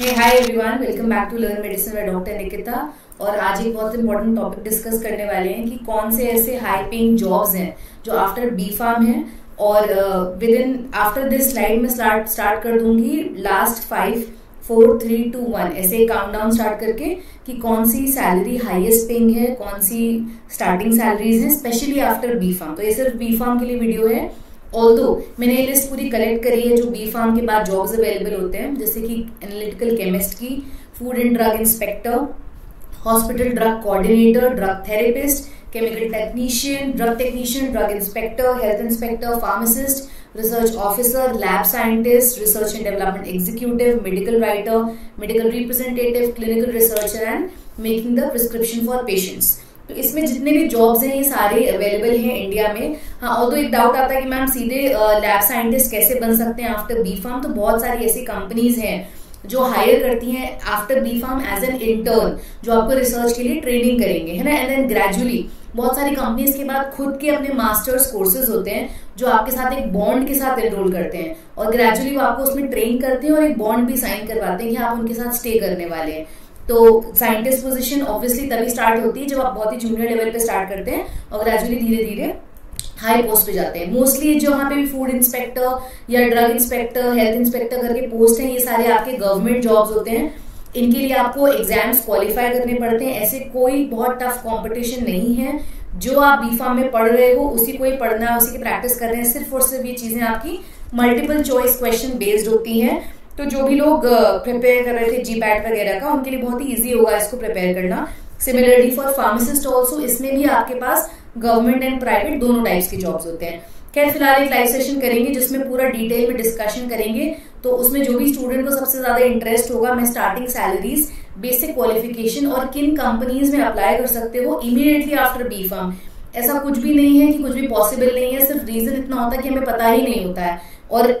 Hi everyone welcome back to learn medicine by doctor Nikita और आज एक बहुत इंपॉर्टेंट टॉपिक डिस्कस करने वाले हैं कि कौन से ऐसे हाई पेइंग जॉब्स हैं जो आफ्टर बी फार्म है। और with in after this slide में स्टार्ट स्टार्ट कर दूँगी last five four three two one ऐसे काउंट डाउन स्टार्ट करके कि कौन सी सैलरी हाईएस्ट पेइंग है, कौन सी स्टार्टिंग सैलरीज है स्पेशली आफ्टर बी फार्म तो ये सिर्फ़ बी फार्म के लिए वीडियो है। ऑल्दो मैंने ये लिस्ट पूरी कलेक्ट करी है जो बी फार्म के बाद जॉब्स अवेलेबल होते हैं, जैसे कि एनालिटिकल केमिस्ट की food and drug inspector hospital drug coordinator drug therapist chemical technician drug technician drug inspector health inspector pharmacist research officer lab scientist research and development executive medical writer medical representative clinical researcher and making the prescription for patients तो इसमें जितने भी jobs हैं, ये सारे available हैं India में। हाँ और तो एक डाउट आता है कि मैम सीधे लैब साइंटिस्ट कैसे बन सकते हैं आफ्टर बी फार्म तो बहुत सारी ऐसी कंपनीज़ हैं जो हायर करती हैं after B pharm as an intern जो आपको रिसर्च के लिए ट्रेनिंग करेंगे, है ना? एंड देन ग्रेजुअली बहुत सारी कंपनीज़ के बाद खुद के अपने मास्टर्स कोर्सेज होते हैं, जो आपके साथ एक बॉन्ड के साथ एनरोल करते हैं। और ग्रेजुअली वो आपको उसमें ट्रेन करते हैं और एक बॉन्ड भी साइन करवाते हैं कि आप उनके साथ स्टे करने वाले हैं। तो साइंटिस्ट पोजीशन ऑब्वियसली तभी स्टार्ट होती है जब आप बहुत ही जूनियर लेवल पे स्टार्ट करते हैं और ग्रेजुअली धीरे धीरे हाई पोस्ट पे जाते हैं। मोस्टली जो यहाँ पे भी फ़ूड इंस्पेक्टर या ड्रग इंस्पेक्टर हेल्थ इंस्पेक्टर करके पोस्ट हैं, ये सारे आपके गवर्नमेंट जॉब्स होते हैं। इनके लिए आपको एग्ज़ाम्स क्वालिफाई करने पड़ते हैं। ऐसे कोई बहुत टफ कंपटीशन नहीं है। जो आप बी फार्म में पढ़ रहे हो, उसी को ही पढ़ना है उसी की प्रैक्टिस कर रहे हैं। सिर्फ़ और सिर्फ़ ये चीज़ें आपकी मल्टीपल चॉइस क्वेश्चन बेस्ड होती हैं। तो जो भी लोग प्रिपेयर कर रहे थे जी पैट वगैरह का, उनके लिए बहुत ही ईजी होगा इसको प्रिपेयर करना। सिमिलरली फॉर फार्मासिस्ट ऑल्सो इसमें भी आपके पास गवर्नमेंट एंड प्राइवेट दोनों टाइप्स के जॉब्स होते हैं। खैर, फ़िलहाल एक लाइव सेशन करेंगे, जिसमें पूरा डिटेल में डिस्कशन करेंगे। तो उसमें जो भी स्टूडेंट को सबसे ज़्यादा इंटरेस्ट होगा, मैं स्टार्टिंग सैलरीज बेसिक क्वालिफिकेशन और किन कंपनीज़ में अप्लाई कर सकते हो इमीडिएटली आफ्टर बी फॉर्म ऐसा कुछ भी नहीं है कि कुछ भी पॉसिबल नहीं है, सिर्फ़ रीजन इतना होता है कि हमें पता ही नहीं होता है। और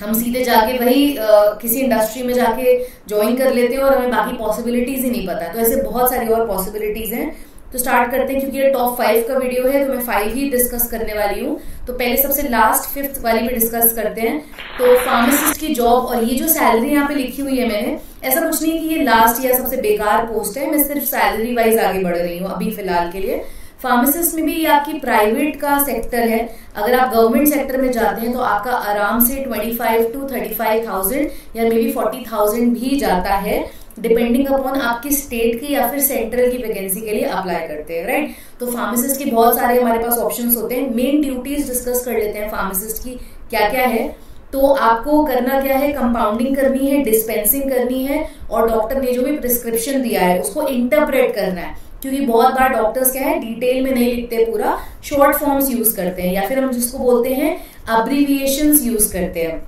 हम सीधे जाके वही आ, किसी इंडस्ट्री में जाके ज्वाइन कर लेते हैं और हमें बाकी पॉसिबिलिटीज ही नहीं पता। तो ऐसे बहुत सारी और पॉसिबिलिटीज हैं। तो स्टार्ट करते हैं क्योंकि ये टॉप फाइव का वीडियो है तो मैं फाइव ही डिस्कस करने वाली हूँ। तो पहले सबसे लास्ट फिफ्थ वाली में डिस्कस करते हैं। तो फार्मासिस्ट की जॉब और ये जो सैलरी यहाँ पे लिखी हुई है मैंने ऐसा कुछ नहीं कि ये लास्ट या सबसे बेकार पोस्ट है। मैं सिर्फ़ सैलरी वाइज आगे बढ़ रही हूँ अभी फ़िलहाल के लिए। फार्मासिस्ट में भी ये आपकी प्राइवेट का सेक्टर है। अगर आप गवर्नमेंट सेक्टर में जाते हैं तो आपका आराम से 25 टू 35,000 या मे बी 40,000 भी जाता है डिपेंडिंग अपॉन आपकी स्टेट की या फिर सेंट्रल की वैकेंसी के लिए अप्लाई करते हैं राइट तो फार्मासिस्ट के बहुत सारे हमारे पास ऑप्शंस होते हैं। मेन ड्यूटीज़ डिस्कस कर लेते हैं फार्मासिस्ट की क्या क्या है। तो आपको करना क्या है? कंपाउंडिंग करनी है डिस्पेंसिंग करनी है और डॉक्टर ने जो भी प्रिस्क्रिप्शन दिया है उसको इंटरप्रेट करना है। क्योंकि बहुत बार डॉक्टर्स क्या है डिटेल में नहीं लिखते पूरा शॉर्ट फॉर्म्स यूज़ करते हैं, या फिर हम जिसको बोलते हैं अब्रीविएशन यूज़ करते हैं।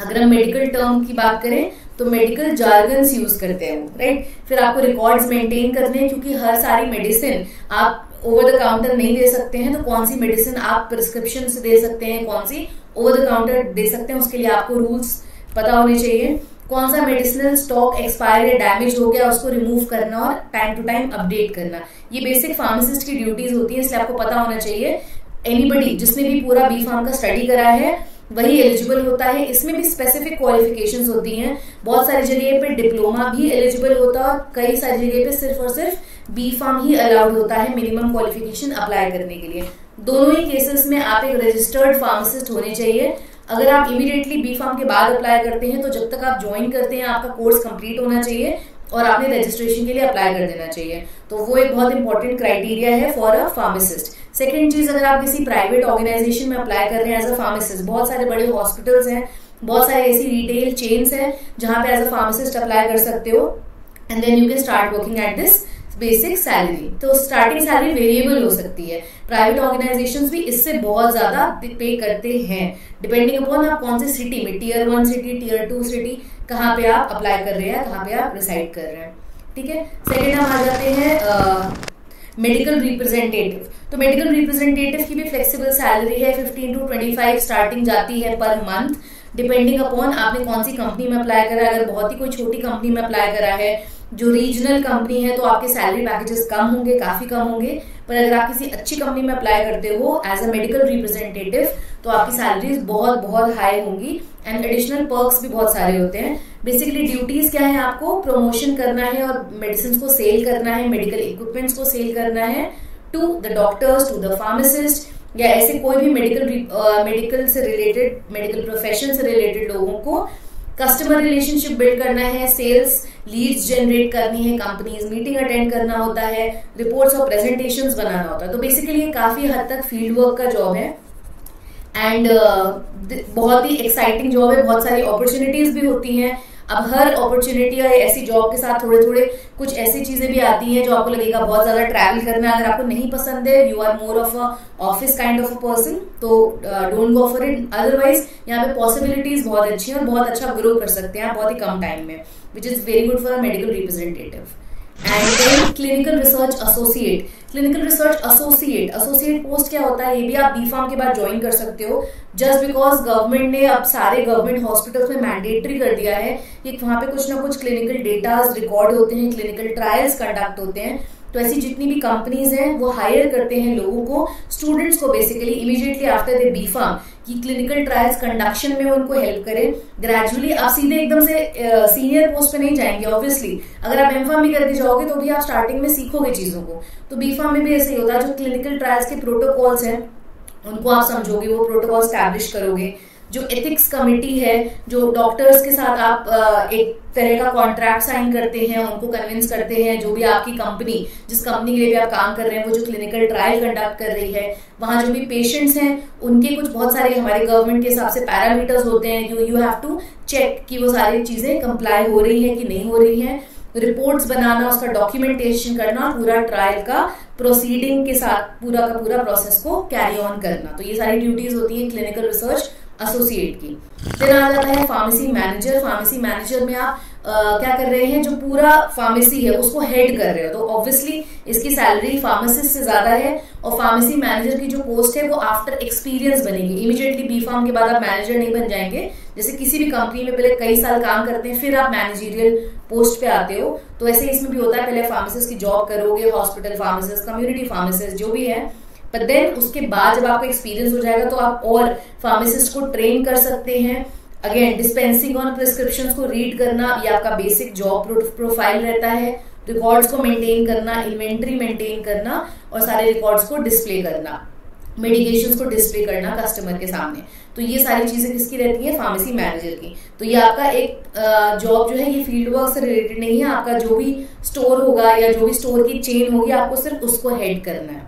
अगर हम मेडिकल टर्म की बात करें तो मेडिकल जार्गन्स यूज़ करते हैं राइट फिर आपको रिकॉर्ड्स मेंटेन करने हैं, क्योंकि हर सारी मेडिसिन आप ओवर द काउंटर नहीं दे सकते हैं तो कौन सी मेडिसिन आप प्रिस्क्रिप्शन से दे सकते हैं, कौन सी ओवर द काउंटर दे सकते हैं, उसके लिए आपको रूल्स पता होने चाहिए। कौन सा मेडिसिनल स्टॉक एक्सपायर या डैमेज हो गया उसको रिमूव करना और टाइम टू टाइम अपडेट करना। ये बेसिक फार्मासिस्ट की ड्यूटीज़ होती है, इसलिए आपको पता होना चाहिए। एनीबडी जिसने भी पूरा बी फार्म का स्टडी करा है, वही एलिजिबल होता है। इसमें भी स्पेसिफिक क्वालिफिकेशन होती हैं। बहुत सारी जगह पे डिप्लोमा भी एलिजिबल होता है और कई सारी जगह पे सिर्फ़ और सिर्फ़ बी फार्म ही अलाउड होता है मिनिमम क्वालिफिकेशन अप्लाई करने के लिए। दोनों ही केसेस में आप एक रजिस्टर्ड फार्मासिस्ट होने चाहिए। अगर आप इमीडिएटली बी फार्म के बाद अप्लाई करते हैं तो जब तक आप ज्वाइन करते हैं, आपका कोर्स कंप्लीट होना चाहिए और आपने रजिस्ट्रेशन के लिए अप्लाई कर देना चाहिए। तो वो एक बहुत इंपॉर्टेंट क्राइटेरिया है फॉर अ फार्मासिस्ट सेकेंड चीज़, अगर आप किसी प्राइवेट ऑर्गेनाइजेशन में अप्लाई कर रहे हैं एज अ फार्मासिस्ट बहुत सारे बड़े हॉस्पिटल्स हैं, बहुत सारे ऐसी रिटेल चेन्स हैं, जहाँ पे एज अ फार्मासिस्ट अप्लाई कर सकते हो and then you can start working at this basic salary तो स्टार्टिंग सैलरी वेरिएबल हो सकती है. प्राइवेट ऑर्गेनाइजेशंस भी इससे बहुत ज़्यादा पे करते हैं. डिपेंडिंग अपॉन आप कौन सी सिटी में tier one city tier two city कहाँ पे आप अप्लाई कर रहे हैं, कहाँ पे आप रिसाइड कर रहे हैं. ठीक है? सेकेंड हम आ जाते हैं मेडिकल रिप्रेजेंटेटिव तो मेडिकल रिप्रेजेंटेटिव की भी फ्लेक्सिबल सैलरी है 15 टू 25 स्टार्टिंग जाती है पर मंथ डिपेंडिंग अपॉन आपने कौन सी कंपनी में अप्लाई करा है. अगर बहुत ही कोई छोटी कंपनी में अप्लाई करा है जो रीजनल कंपनी है तो आपके सैलरी पैकेजेस कम होंगे, काफ़ी कम होंगे। पर अगर आप किसी अच्छी कंपनी में अप्लाई करते हो एज अ मेडिकल रिप्रेजेंटेटिव तो आपकी सैलरीज बहुत बहुत हाई होंगी। एंड एडिशनल पर्क्स भी बहुत सारे होते हैं। बेसिकली ड्यूटीज़ क्या है आपको? प्रमोशन करना है और मेडिसिन को सेल करना है मेडिकल इक्विपमेंट्स को सेल करना है to the doctors to the pharmacist या ऐसे कोई भी मेडिकल मेडिकल से रिलेटेड मेडिकल प्रोफेशन से रिलेटेड लोगों को कस्टमर रिलेशनशिप बिल्ड करना है सेल्स लीड्स जनरेट करनी है कंपनीज़ मीटिंग अटेंड करना होता है रिपोर्ट्स और प्रेजेंटेशन बनाना होता है। तो बेसिकली ये काफ़ी हद तक फ़ील्ड वर्क का जॉब है। एंड uh, बहुत ही एक्साइटिंग जॉब है बहुत सारी अपॉर्चुनिटीज़ भी होती हैं। अब हर अपॉर्चुनिटी या ऐसी जॉब के साथ थोड़े थोड़े कुछ ऐसी चीज़ें भी आती हैं जो आपको लगेगा बहुत ज़्यादा ट्रैवल करना अगर आपको नहीं पसंद है you are more of a office kind of a person तो don't go for it otherwise यहाँ पे पॉसिबिलिटीज बहुत अच्छी है और बहुत अच्छा ग्रो कर सकते हैं बहुत ही कम टाइम में which is very good for a medical representative and then clinical research associate clinical research associate associate post क्या होता है? ये भी आप बी फार्म के बाद ज्वाइन कर सकते हो। जस्ट बिकॉज़ गवर्नमेंट ने अब सारे गवर्नमेंट हॉस्पिटल्स में मैंडेटरी कर दिया है कि वहाँ पे कुछ ना कुछ क्लिनिकल डेटाज रिकॉर्ड होते हैं क्लिनिकल ट्रायल्स कंडक्ट होते हैं। तो ऐसी जितनी भी कंपनीज़ हैं, वो हायर करते हैं लोगों को स्टूडेंट्स को basically immediately after the B pharm की क्लिनिकल ट्रायल्स कंडक्शन में उनको हेल्प करें। ग्रेजुअली आप सीधे एकदम से सीनियर पोस्ट पे नहीं जाएँगे ऑब्वियसली अगर आप एम भी करके जाओगे तो भी आप स्टार्टिंग में सीखोगे चीज़ों को। तो बी में भी ऐसे ही होता है, जो क्लिनिकल ट्रायल्स के प्रोटोकॉल्स हैं, उनको आप समझोगे, वो प्रोटोकॉल स्टैब्लिश करोगे। जो एथिक्स कमिटी है, जो डॉक्टर्स के साथ आप एक तरह का कॉन्ट्रैक्ट साइन करते हैं, उनको कन्विंस करते हैं, जो भी आपकी कंपनी जिस कंपनी के लिए भी आप काम कर रहे हैं, वो जो क्लिनिकल ट्रायल कंडक्ट कर रही है, वहाँ जो भी पेशेंट्स हैं, उनके कुछ बहुत सारे हमारे गवर्नमेंट के हिसाब से पैरामीटर्स होते हैं जो यू हैव टू चेक कि वो सारी चीज़ें कंप्लाई हो रही है कि नहीं हो रही है। रिपोर्ट्स बनाना, उसका डॉक्यूमेंटेशन करना, पूरा ट्रायल का प्रोसीडिंग के साथ, पूरा का पूरा प्रोसेस को कैरी ऑन करना। तो ये सारी ड्यूटीज़ होती है क्लिनिकल रिसर्च एसोसिएट की। फिर आ जाता है फार्मेसी मैनेजर फार्मेसी मैनेजर में आप आ, क्या कर रहे हैं? जो पूरा फार्मेसी है उसको हेड कर रहे हो। तो ऑब्वियसली इसकी सैलरी फार्मासिस्ट से ज़्यादा है और फार्मेसी मैनेजर की जो पोस्ट है वो आफ्टर एक्सपीरियंस बनेगी। इमीडिएटली बी फार्म के बाद आप मैनेजर नहीं बन जाएँगे। जैसे किसी भी कंपनी में पहले कई साल काम करते हैं फिर आप मैनेजरियल पोस्ट पे आते हो। तो ऐसे इसमें भी होता है पहले फार्मासिस्ट की जॉब करोगे हॉस्पिटल फार्मासिस्ट कम्युनिटी फार्मासिस्ट जो भी है। बट देन उसके बाद जब आपको एक्सपीरियंस हो जाएगा तो आप और फार्मासिस्ट को ट्रेन कर सकते हैं। अगेन डिस्पेंसिंग ऑन प्रिस्क्रिप्शन को रीड करना ये आपका बेसिक जॉब प्रोफ़ाइल रहता है। रिकॉर्ड्स को मेंटेन करना इन्वेंट्री मेंटेन करना और सारे रिकॉर्ड्स को डिस्प्ले करना। मेडिकेशन को डिस्प्ले करना कस्टमर के सामने। तो ये सारी चीज़ें किसकी रहती है? फार्मेसी मैनेजर की। तो ये आपका एक जॉब जो है, ये फ़ील्ड वर्क से रिलेटेड नहीं है। आपका जो भी स्टोर होगा या जो भी स्टोर की चेन होगी, आपको सिर्फ़ उसको हेड करना है।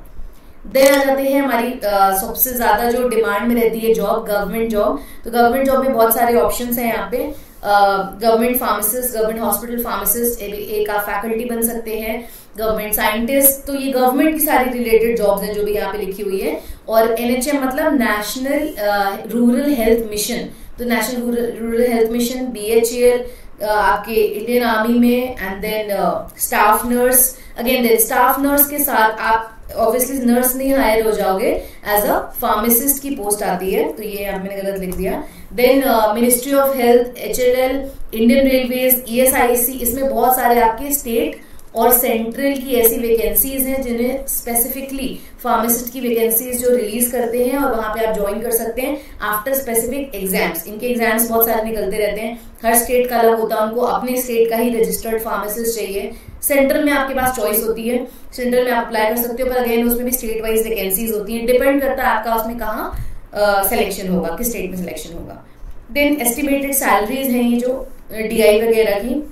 देन आ जाते हैं हमारी सबसे ज़्यादा जो डिमांड में रहती है जॉब गवर्नमेंट जॉब तो गवर्नमेंट जॉब में बहुत सारे ऑप्शन हैं यहाँ पे। Government pharmacist government hospital pharmacist एक आप फैकल्टी बन सकते हैं। गवर्नमेंट साइंटिस्ट तो ये गवर्नमेंट की सारी रिलेटेड जॉब्स हैं जो भी यहाँ पे लिखी हुई है। और एनएचएम मतलब नेशनल रूरल हेल्थ मिशन तो national rural health mission BHL आपके इंडियन आर्मी में and then staff nurse again then staff nurse के साथ आप ऑब्वियसली नर्स नहीं हायर हो जाओगे एज अ फार्मासिस्ट की पोस्ट आती है तो ये मैंने गलत लिख दिया। Then ministry of health H L L Indian railway E S I C इसमें बहुत सारे आपके स्टेट और सेंट्रल की ऐसी वैकेंसीज हैं जिन्हें स्पेसिफिकली फार्मासिस्ट की वैकेंसीज जो रिलीज़ करते हैं और वहाँ पे आप ज्वाइन कर सकते हैं आफ्टर स्पेसिफिक एग्ज़ाम्स इनके एग्ज़ाम्स बहुत सारे निकलते रहते हैं। हर स्टेट का अलग होता है। उनको अपने स्टेट का ही रजिस्टर्ड फार्मासिस्ट चाहिए। सेंट्रल में आपके पास चॉइस होती है। सेंट्रल में आप अप्लाई कर सकते हो, पर अगेन उसमें भी स्टेट वाइज वैकेंसीज होती है। डिपेंड करता है आपका उसमें कहा सिलेक्शन होगा, किस स्टेट में सिलेक्शन होगा। देन एस्टिमेटेड सैलरीज हैं ये जो डीआई वगैरह की।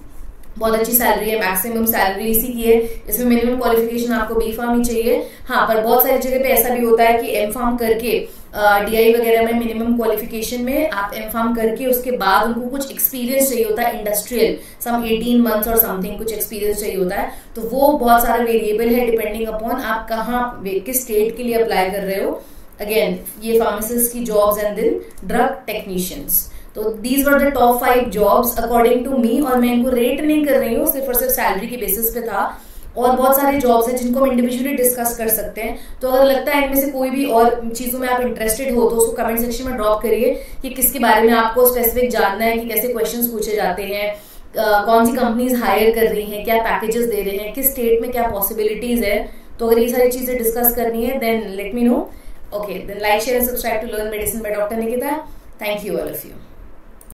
बहुत अच्छी सैलरी है मैक्सिमम सैलरी इसी की है। इसमें मिनिमम क्वालिफिकेशन आपको बी फार्म ही चाहिए। हाँ पर बहुत सारी जगह पे ऐसा भी होता है कि एम फार्म करके डीआई वगैरह में मिनिमम क्वालिफिकेशन में आप एम फार्म करके उसके बाद उनको कुछ एक्सपीरियंस चाहिए होता है इंडस्ट्रियल सम 18 मंथ्स और समथिंग कुछ एक्सपीरियंस चाहिए होता है। तो वो बहुत सारा वेरिएबल है डिपेंडिंग अपॉन आप कहाँ, किस स्टेट के लिए अप्लाई कर रहे हो। अगेन ये फार्मासिस्ट की jobs and then drug technicians तो these were the top five jobs according to me और मैं इनको रेट नहीं कर रही हूँ, सिर्फ़ और सिर्फ़ सैलरी के बेसिस पे था। और बहुत सारे जॉब्स हैं जिनको हम इंडिविजुअली डिस्कस कर सकते हैं। तो अगर लगता है इनमें से कोई भी और चीज़ों में आप इंटरेस्टेड हो तो उसको कमेंट सेक्शन में ड्रॉप करिए कि किसके बारे में आपको स्पेसिफिक जानना है कि कैसे क्वेश्चन पूछे जाते हैं कौन सी कंपनीज़ हायर कर रही हैं, क्या पैकेजेस दे रहे हैं, किस स्टेट में क्या पॉसिबिलिटीज है। तो अगर ये सारी चीज़ें डिस्कस करनी है then let me know okay then like share and subscribe to learn medicine by doctor Nikita thank you all of you